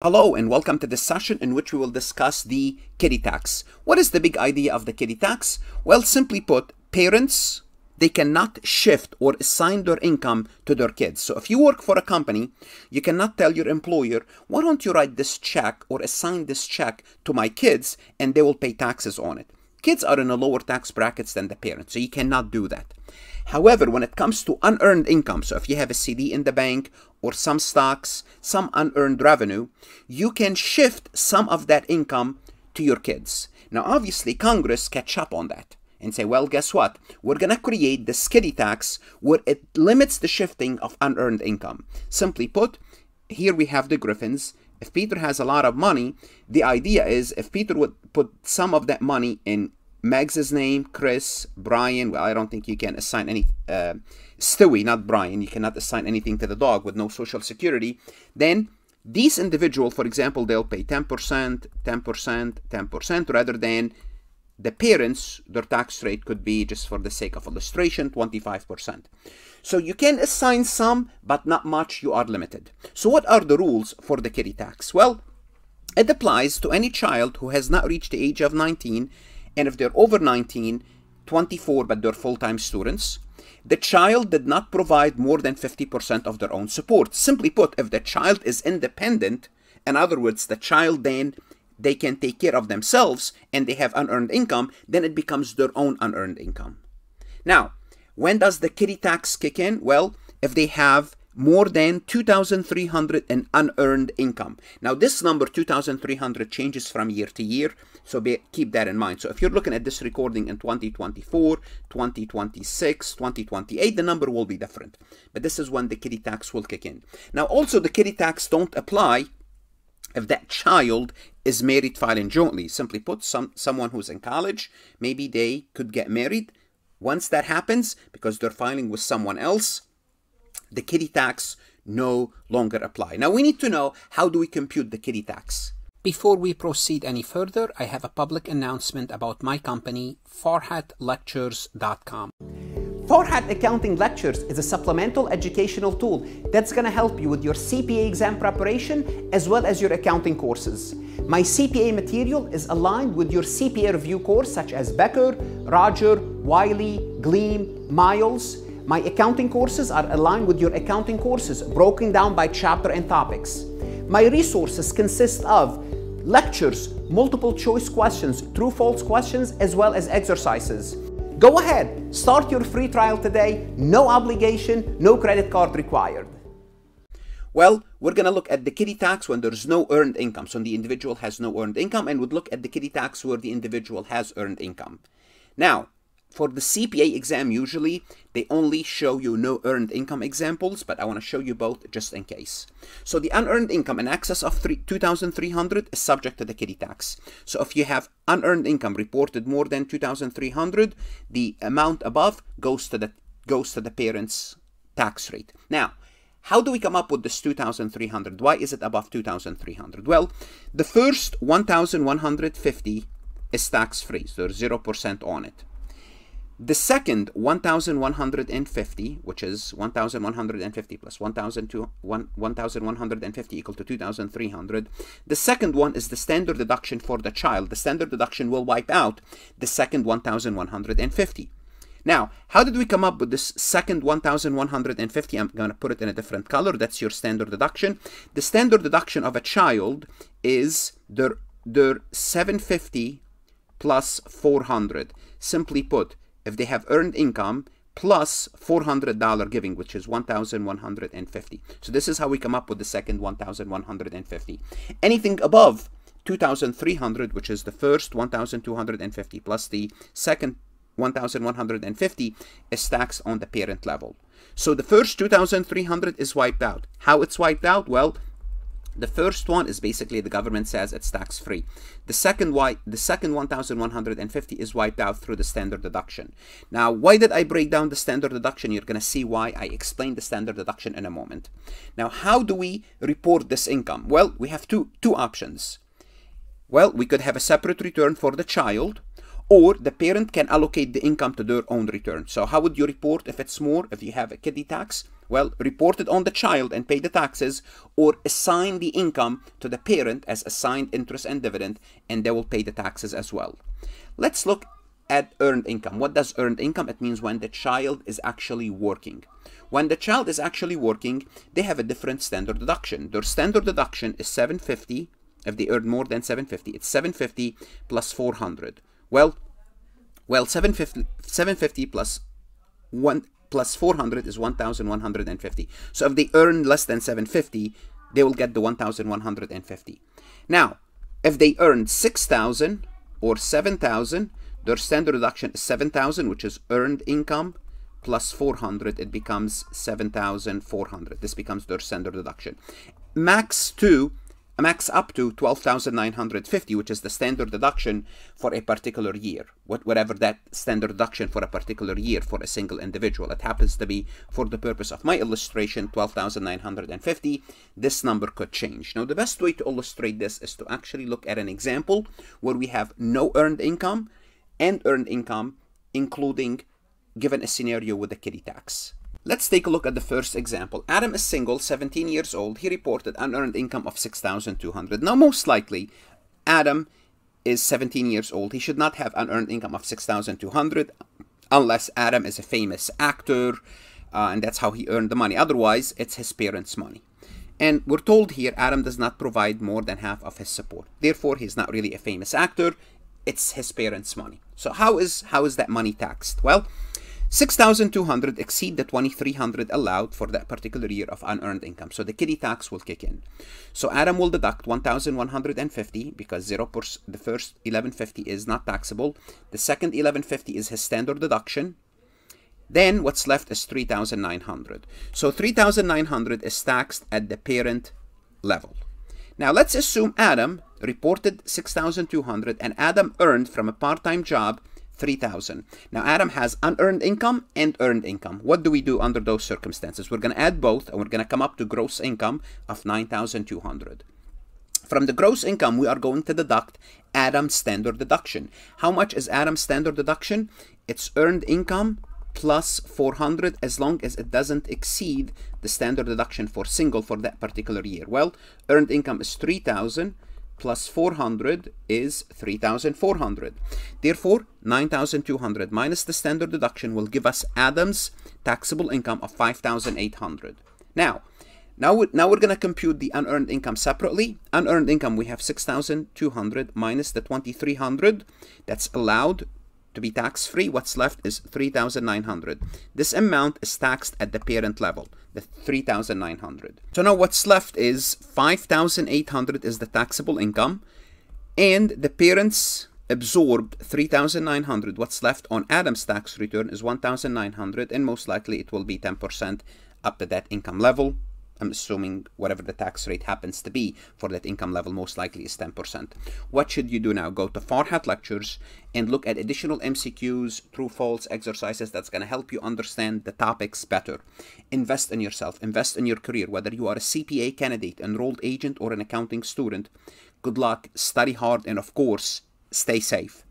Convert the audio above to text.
Hello and welcome to this session in which we will discuss the kiddie tax. What is the big idea of the kiddie tax? Well, simply put, parents, they cannot shift or assign their income to their kids. So if you work for a company, you cannot tell your employer, why don't you write this check or assign this check to my kids and they will pay taxes on it. Kids are in a lower tax brackets than the parents, so you cannot do that. However, when it comes to unearned income, so if you have a CD in the bank or some stocks, some unearned revenue, you can shift some of that income to your kids. Now, obviously, Congress catch up on that and say, well, guess what? We're going to create the skiddy tax where it limits the shifting of unearned income. Simply put, here we have the Griffins. If Peter has a lot of money, the idea is if Peter would put some of that money in Meg's name, Chris, Brian. Well, I don't think you can assign any. Uh, Stewie, not Brian. You cannot assign anything to the dog with no social security. Then these individual, for example, they'll pay 10%, 10%, 10%, rather than the parents, their tax rate could be, just for the sake of illustration, 25%. So you can assign some, but not much, you are limited. So what are the rules for the kiddie tax? Well, it applies to any child who has not reached the age of 19 and if they're over 19, 24 but they're full-time students, the child did not provide more than 50% of their own support. Simply put, if the child is independent, in other words, the child then they can take care of themselves and they have unearned income, then it becomes their own unearned income. Now, when does the kiddie tax kick in? Well, if they have more than 2,300 in unearned income. Now this number 2,300 changes from year to year, so be, keep that in mind. So if you're looking at this recording in 2024, 2026, 2028, the number will be different. But this is when the kiddie tax will kick in. Now also the kiddie tax don't apply if that child is married filing jointly. Simply put, some someone who's in college, maybe they could get married. Once that happens, because they're filing with someone else, the kiddie tax no longer apply. Now we need to know how do we compute the kiddie tax. Before we proceed any further, I have a public announcement about my company, farhatlectures.com. Farhat Accounting Lectures is a supplemental educational tool that's going to help you with your CPA exam preparation as well as your accounting courses. My CPA material is aligned with your CPA review course such as Becker, Roger, Wiley, Gleim, Miles, my accounting courses are aligned with your accounting courses, broken down by chapter and topics. My resources consist of lectures, multiple choice questions, true false questions, as well as exercises. Go ahead, start your free trial today, no obligation, no credit card required. Well, we're going to look at the kiddie tax when there's no earned income. So the individual has no earned income, and we'd look at the kiddie tax where the individual has earned income. Now, for the CPA exam, usually they only show you no earned income examples, but I want to show you both just in case. So the unearned income in excess of 2,300 is subject to the kiddie tax. So if you have unearned income reported more than 2,300, the amount above goes to the goes to the parent's tax rate. Now, how do we come up with this 2,300? Why is it above 2,300? Well, the first 1,150 is tax-free, so there's 0% on it. The second 1150, which is 1150 plus 1150 equal to 2300. The second one is the standard deduction for the child. The standard deduction will wipe out the second 1150. Now, how did we come up with this second 1150? I'm going to put it in a different color. That's your standard deduction. The standard deduction of a child is their, their 750 plus 400. Simply put, if they have earned income plus $400 giving, which is 1,150. So this is how we come up with the second 1,150. Anything above 2,300, which is the first 1,250 plus the second 1,150 is taxed on the parent level. So the first 2,300 is wiped out. How it's wiped out? Well, the first one is basically the government says it's tax free. The second why the second 1150 is wiped out through the standard deduction. Now, why did I break down the standard deduction? You're going to see why I explain the standard deduction in a moment. Now, how do we report this income? Well, we have two two options. Well, we could have a separate return for the child or the parent can allocate the income to their own return. So how would you report if it's more, if you have a kiddie tax? Well, report it on the child and pay the taxes, or assign the income to the parent as assigned interest and dividend, and they will pay the taxes as well. Let's look at earned income. What does earned income? It means when the child is actually working. When the child is actually working, they have a different standard deduction. Their standard deduction is 750. If they earn more than 750, it's 750 plus 400. Well, well, 750, 750 plus one plus 400 is 1150. So if they earn less than 750, they will get the 1150. Now, if they earn 6000 or 7000, their standard deduction is 7,000, which is earned income, plus 400, it becomes 7,400. This becomes their standard deduction. Max 2 max up to 12,950, which is the standard deduction for a particular year, whatever that standard deduction for a particular year for a single individual. It happens to be, for the purpose of my illustration, 12,950. This number could change. Now, the best way to illustrate this is to actually look at an example where we have no earned income and earned income, including given a scenario with a kiddie tax. Let's take a look at the first example. Adam is single, 17 years old. He reported unearned income of 6,200. Now, most likely, Adam is 17 years old. He should not have unearned income of 6,200 unless Adam is a famous actor uh, and that's how he earned the money. Otherwise, it's his parents' money. And we're told here Adam does not provide more than half of his support. Therefore, he's not really a famous actor. It's his parents' money. So how is how is that money taxed? Well, 6,200 exceed the 2,300 allowed for that particular year of unearned income. So the kiddie tax will kick in. So Adam will deduct 1,150 because 0 the first 1150 is not taxable. The second 1150 is his standard deduction. Then what's left is 3,900. So 3,900 is taxed at the parent level. Now let's assume Adam reported 6,200 and Adam earned from a part-time job 3000 now adam has unearned income and earned income. What do we do under those circumstances? We're going to add both and we're going to come up to gross income of 9200 from the gross income we are going to deduct adam's standard deduction. How much is adam's standard deduction? It's earned income plus 400 as long as it doesn't exceed the standard deduction for single for that particular year. Well earned income is 3000 plus 400 is 3,400. Therefore, 9,200 minus the standard deduction will give us Adam's taxable income of 5,800. Now, now, we, now we're going to compute the unearned income separately. Unearned income, we have 6,200 minus the 2,300 that's allowed to be tax-free. What's left is 3,900. This amount is taxed at the parent level the 3,900. So now what's left is 5,800 is the taxable income and the parents absorbed 3,900. What's left on Adam's tax return is 1,900 and most likely it will be 10% up to that income level. I'm assuming whatever the tax rate happens to be for that income level most likely is 10%. What should you do now? Go to Farhat Lectures and look at additional MCQs, true false exercises that's going to help you understand the topics better. Invest in yourself, invest in your career, whether you are a CPA candidate, enrolled agent, or an accounting student. Good luck, study hard, and of course, stay safe.